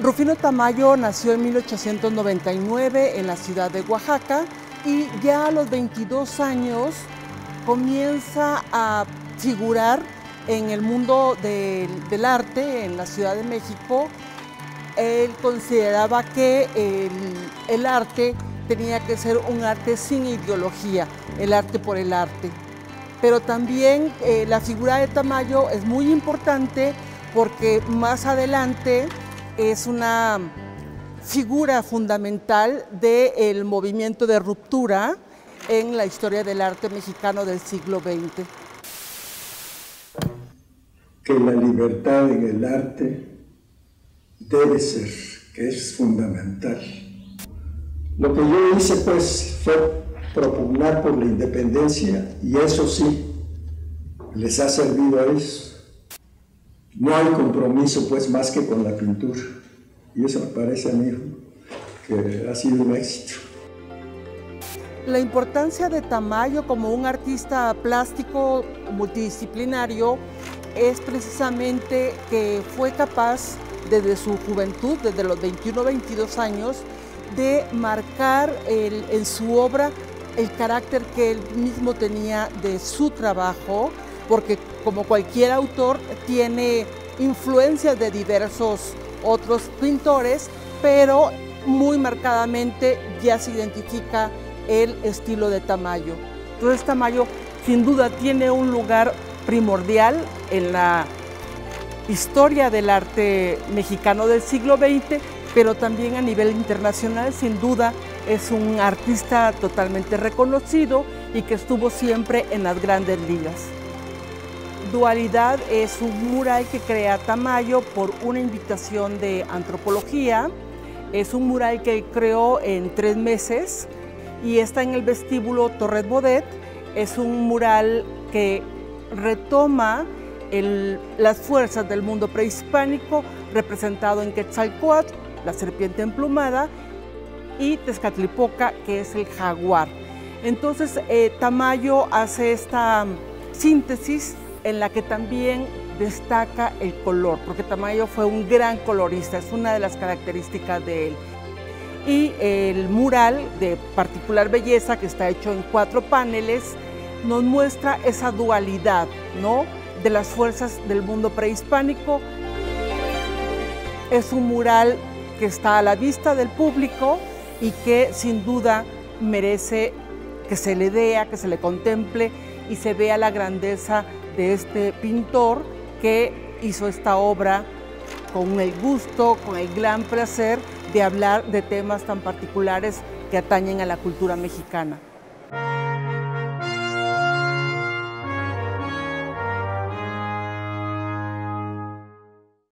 Rufino Tamayo nació en 1899 en la ciudad de Oaxaca y ya a los 22 años comienza a figurar en el mundo del, arte en la Ciudad de México. Él consideraba que el, arte tenía que ser un arte sin ideología, el arte por el arte. Pero también eh, la figura de Tamayo es muy importante porque más adelante es una figura fundamental del movimiento de ruptura en la historia del arte mexicano del siglo XX. Que la libertad en el arte debe ser, que es fundamental. Lo que yo hice pues fue propugnar por la independencia y eso sí, les ha servido a ellos. No hay compromiso pues más que con la pintura y eso me parece a mí que ha sido un éxito. La importancia de Tamayo como un artista plástico multidisciplinario es precisamente que fue capaz desde su juventud, desde los 21 22 años, de marcar en su obra el carácter que él mismo tenía de su trabajo, porque como cualquier autor tiene influencias de diversos otros pintores, pero muy marcadamente ya se identifica el estilo de Tamayo. Entonces Tamayo sin duda tiene un lugar primordial en la historia del arte mexicano del siglo XX, pero también a nivel internacional sin duda es un artista totalmente reconocido y que estuvo siempre en las grandes ligas. Dualidad es un mural que crea Tamayo por una invitación de antropología. Es un mural que creó en tres meses y está en el vestíbulo Torres Bodet. Es un mural que retoma las fuerzas del mundo prehispánico representado en Quetzalcoatl, la serpiente emplumada, y Tezcatlipoca, que es el jaguar. Entonces, eh, Tamayo hace esta síntesis en la que también destaca el color, porque Tamayo fue un gran colorista, es una de las características de él y el mural de particular belleza que está hecho en cuatro paneles nos muestra esa dualidad ¿no? de las fuerzas del mundo prehispánico. Es un mural que está a la vista del público y que sin duda merece que se le vea, que se le contemple y se vea la grandeza de este pintor que hizo esta obra con el gusto, con el gran placer de hablar de temas tan particulares que atañen a la cultura mexicana.